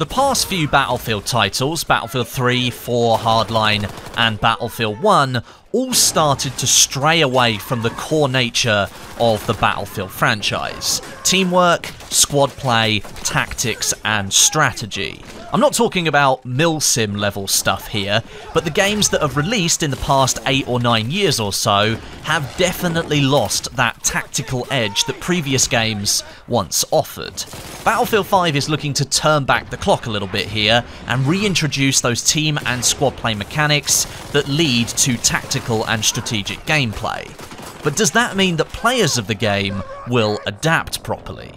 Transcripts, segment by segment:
The past few Battlefield titles, Battlefield 3, 4, Hardline, and Battlefield 1, all started to stray away from the core nature of the Battlefield franchise teamwork, squad play, tactics, and strategy. I'm not talking about milsim level stuff here, but the games that have released in the past 8 or 9 years or so have definitely lost that tactical edge that previous games once offered. Battlefield 5 is looking to turn back the clock a little bit here and reintroduce those team and squad play mechanics that lead to tactical and strategic gameplay. But does that mean that players of the game will adapt properly?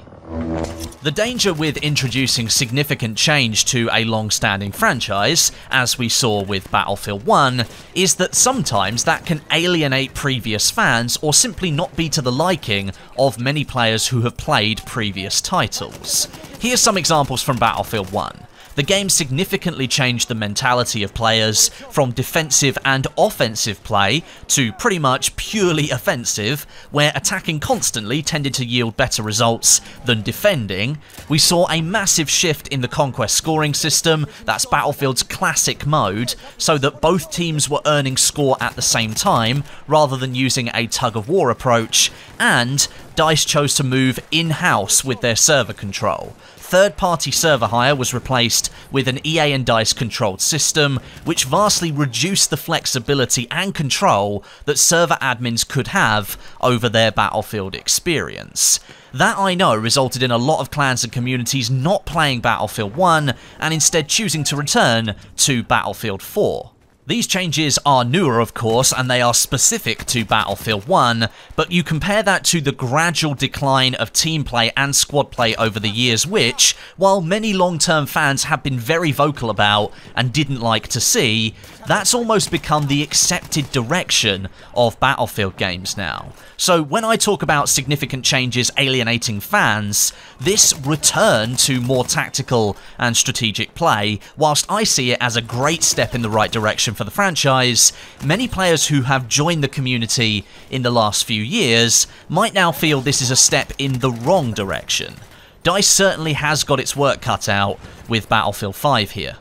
The danger with introducing significant change to a long-standing franchise, as we saw with Battlefield 1, is that sometimes that can alienate previous fans or simply not be to the liking of many players who have played previous titles. Here's some examples from Battlefield 1 the game significantly changed the mentality of players from defensive and offensive play to pretty much purely offensive, where attacking constantly tended to yield better results than defending. We saw a massive shift in the Conquest scoring system, that's Battlefield's classic mode, so that both teams were earning score at the same time, rather than using a tug of war approach, and DICE chose to move in-house with their server control third-party server hire was replaced with an EA and DICE controlled system, which vastly reduced the flexibility and control that server admins could have over their Battlefield experience. That I know resulted in a lot of clans and communities not playing Battlefield 1 and instead choosing to return to Battlefield 4. These changes are newer, of course, and they are specific to Battlefield 1, but you compare that to the gradual decline of team play and squad play over the years, which, while many long-term fans have been very vocal about and didn't like to see, that's almost become the accepted direction of Battlefield games now. So when I talk about significant changes alienating fans, this return to more tactical and strategic play, whilst I see it as a great step in the right direction for the franchise, many players who have joined the community in the last few years might now feel this is a step in the wrong direction. DICE certainly has got its work cut out with Battlefield 5 here.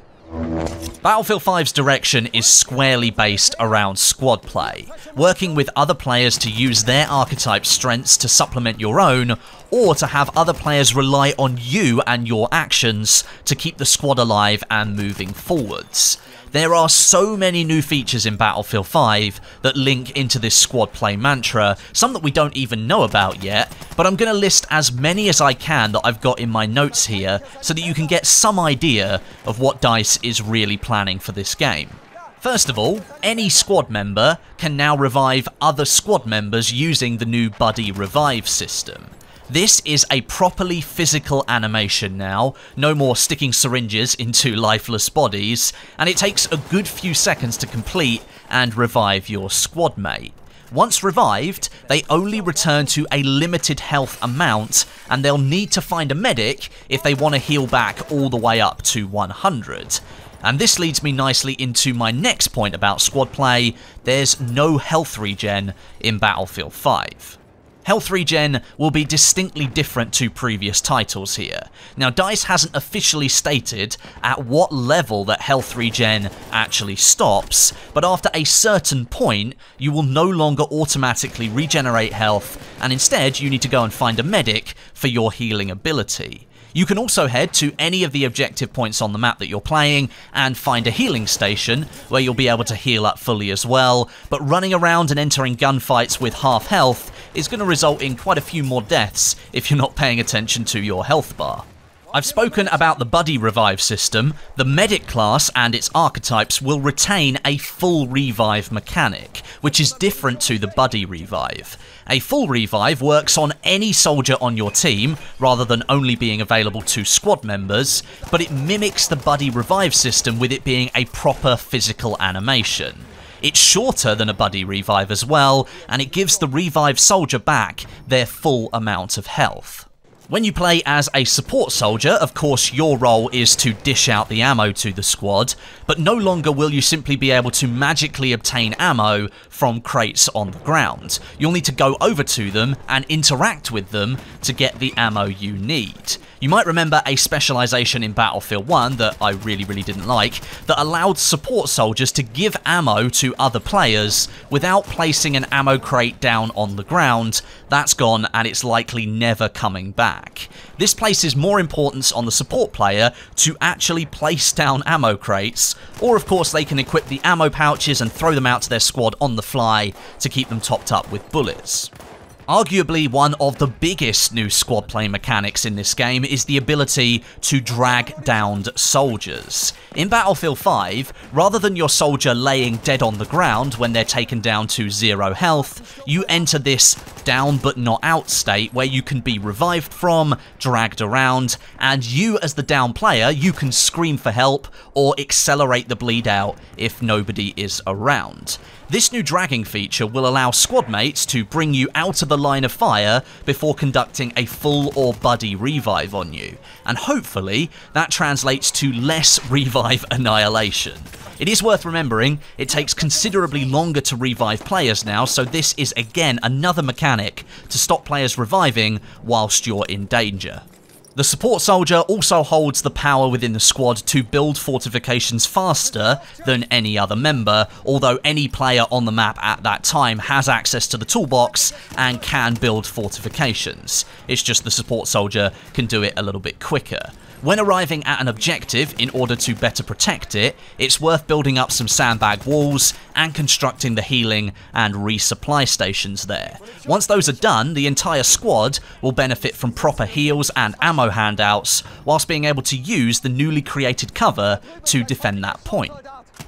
Battlefield 5's direction is squarely based around squad play, working with other players to use their archetype strengths to supplement your own, or to have other players rely on you and your actions to keep the squad alive and moving forwards. There are so many new features in Battlefield 5 that link into this squad play mantra, some that we don't even know about yet, but I'm going to list as many as I can that I've got in my notes here so that you can get some idea of what DICE is really planning for this game. First of all, any squad member can now revive other squad members using the new Buddy Revive system. This is a properly physical animation now, no more sticking syringes into lifeless bodies, and it takes a good few seconds to complete and revive your squad mate. Once revived, they only return to a limited health amount, and they'll need to find a medic if they want to heal back all the way up to 100. And this leads me nicely into my next point about squad play, there's no health regen in Battlefield 5. Health regen will be distinctly different to previous titles here. Now DICE hasn't officially stated at what level that health regen actually stops, but after a certain point you will no longer automatically regenerate health and instead you need to go and find a medic for your healing ability. You can also head to any of the objective points on the map that you're playing and find a healing station where you'll be able to heal up fully as well, but running around and entering gunfights with half health is going to result in quite a few more deaths if you're not paying attention to your health bar. I've spoken about the Buddy Revive system. The Medic class and its archetypes will retain a full revive mechanic, which is different to the Buddy Revive. A full revive works on any soldier on your team, rather than only being available to squad members, but it mimics the Buddy Revive system with it being a proper physical animation. It's shorter than a Buddy Revive as well, and it gives the Revive soldier back their full amount of health. When you play as a support soldier, of course your role is to dish out the ammo to the squad, but no longer will you simply be able to magically obtain ammo from crates on the ground. You'll need to go over to them and interact with them to get the ammo you need. You might remember a specialization in Battlefield 1 that I really, really didn't like, that allowed support soldiers to give ammo to other players without placing an ammo crate down on the ground. That's gone and it's likely never coming back. This places more importance on the support player to actually place down ammo crates, or of course they can equip the ammo pouches and throw them out to their squad on the fly to keep them topped up with bullets. Arguably one of the biggest new squad play mechanics in this game is the ability to drag downed soldiers. In Battlefield 5, rather than your soldier laying dead on the ground when they're taken down to zero health, you enter this down but not out state where you can be revived from, dragged around, and you as the down player, you can scream for help or accelerate the bleed out if nobody is around. This new dragging feature will allow squad mates to bring you out of the line of fire before conducting a full or buddy revive on you, and hopefully that translates to less revive annihilation. It is worth remembering, it takes considerably longer to revive players now, so this is again another mechanic to stop players reviving whilst you're in danger. The support soldier also holds the power within the squad to build fortifications faster than any other member, although any player on the map at that time has access to the toolbox and can build fortifications. It's just the support soldier can do it a little bit quicker. When arriving at an objective in order to better protect it, it's worth building up some sandbag walls and constructing the healing and resupply stations there. Once those are done, the entire squad will benefit from proper heals and ammo handouts, whilst being able to use the newly created cover to defend that point.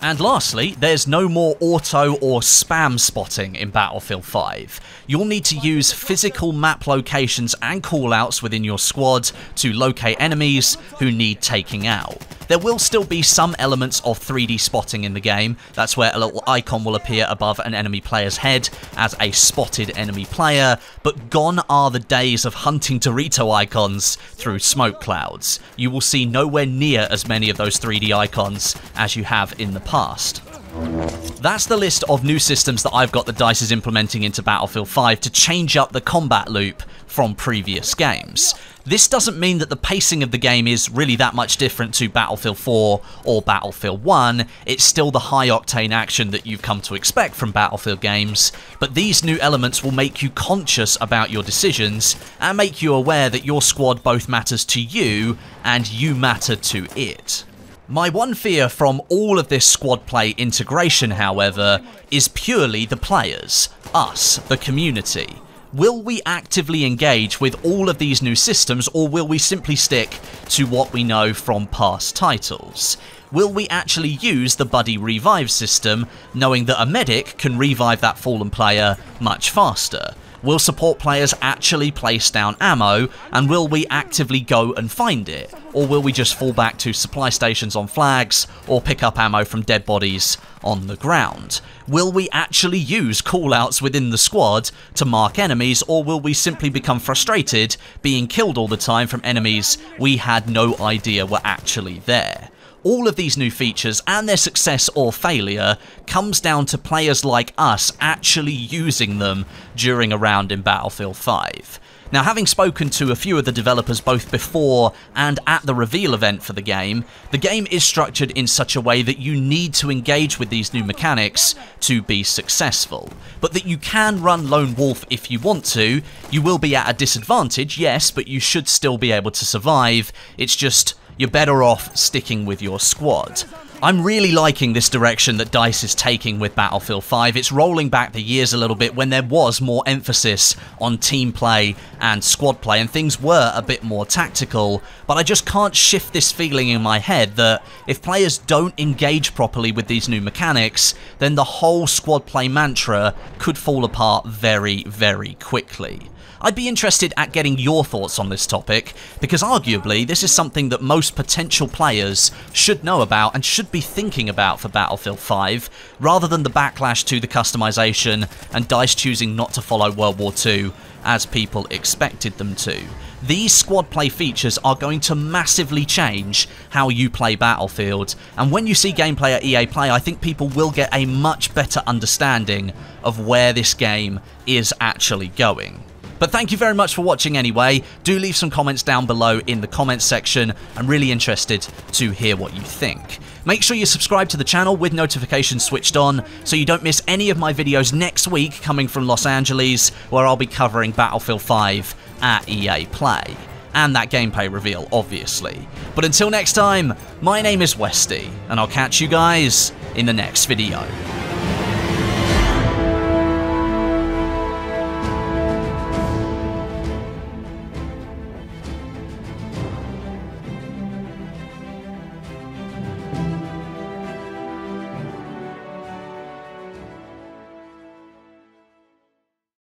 And lastly, there's no more auto or spam spotting in Battlefield 5. You'll need to use physical map locations and callouts within your squad to locate enemies who need taking out. There will still be some elements of 3D spotting in the game, that's where a little icon will appear above an enemy player's head as a spotted enemy player, but gone are the days of hunting Dorito icons through smoke clouds. You will see nowhere near as many of those 3D icons as you have in the past. That's the list of new systems that I've got the DICE is implementing into Battlefield 5 to change up the combat loop from previous games. This doesn't mean that the pacing of the game is really that much different to Battlefield 4 or Battlefield 1, it's still the high-octane action that you've come to expect from Battlefield games, but these new elements will make you conscious about your decisions and make you aware that your squad both matters to you and you matter to it. My one fear from all of this squad play integration, however, is purely the players, us, the community. Will we actively engage with all of these new systems or will we simply stick to what we know from past titles? Will we actually use the Buddy Revive system, knowing that a medic can revive that fallen player much faster? Will support players actually place down ammo, and will we actively go and find it? Or will we just fall back to supply stations on flags, or pick up ammo from dead bodies on the ground? Will we actually use callouts within the squad to mark enemies, or will we simply become frustrated being killed all the time from enemies we had no idea were actually there? All of these new features and their success or failure comes down to players like us actually using them during a round in Battlefield 5. Now, having spoken to a few of the developers both before and at the reveal event for the game, the game is structured in such a way that you need to engage with these new mechanics to be successful. But that you can run Lone Wolf if you want to, you will be at a disadvantage, yes, but you should still be able to survive. It's just you're better off sticking with your squad. I'm really liking this direction that DICE is taking with Battlefield 5. It's rolling back the years a little bit when there was more emphasis on team play and squad play and things were a bit more tactical, but I just can't shift this feeling in my head that if players don't engage properly with these new mechanics, then the whole squad play mantra could fall apart very, very quickly. I'd be interested at getting your thoughts on this topic, because arguably this is something that most potential players should know about and should be thinking about for Battlefield 5, rather than the backlash to the customization and DICE choosing not to follow World War II as people expected them to. These squad play features are going to massively change how you play Battlefield, and when you see gameplay at EA Play, I think people will get a much better understanding of where this game is actually going. But thank you very much for watching anyway. Do leave some comments down below in the comments section. I'm really interested to hear what you think. Make sure you subscribe to the channel with notifications switched on so you don't miss any of my videos next week coming from Los Angeles where I'll be covering Battlefield 5 at EA Play. And that gameplay reveal, obviously. But until next time, my name is Westie, and I'll catch you guys in the next video.